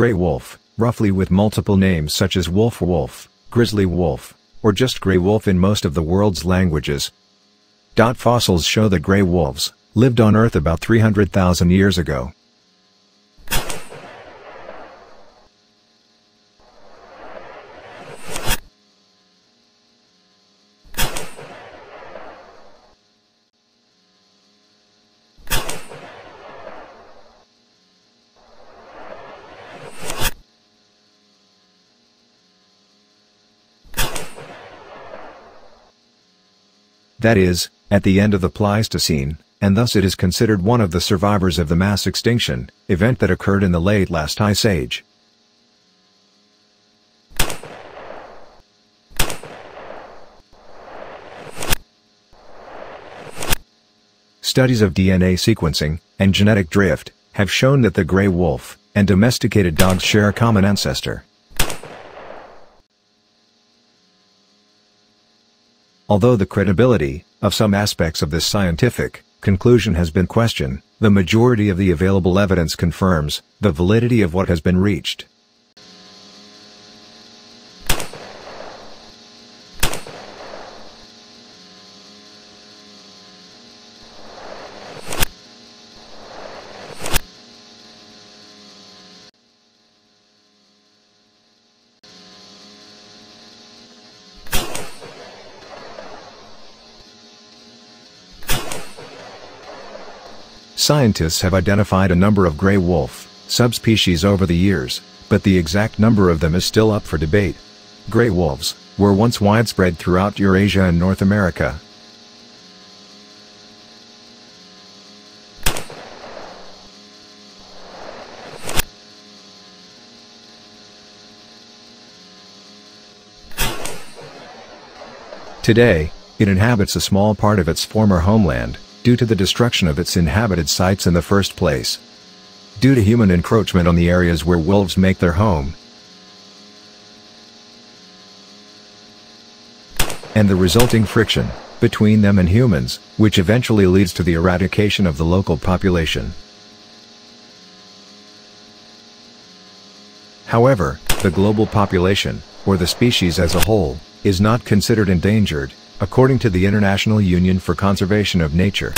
gray wolf, roughly with multiple names such as wolf wolf, grizzly wolf, or just gray wolf in most of the world's languages. Fossils show that gray wolves lived on Earth about 300,000 years ago. That is, at the end of the Pleistocene, and thus it is considered one of the survivors of the mass extinction event that occurred in the late last ice age. Studies of DNA sequencing and genetic drift have shown that the gray wolf and domesticated dogs share a common ancestor. Although the credibility of some aspects of this scientific conclusion has been questioned, the majority of the available evidence confirms the validity of what has been reached. Scientists have identified a number of gray wolf subspecies over the years, but the exact number of them is still up for debate. Gray wolves were once widespread throughout Eurasia and North America. Today, it inhabits a small part of its former homeland, due to the destruction of its inhabited sites in the first place. Due to human encroachment on the areas where wolves make their home, and the resulting friction between them and humans, which eventually leads to the eradication of the local population. However, the global population, or the species as a whole, is not considered endangered, according to the International Union for Conservation of Nature.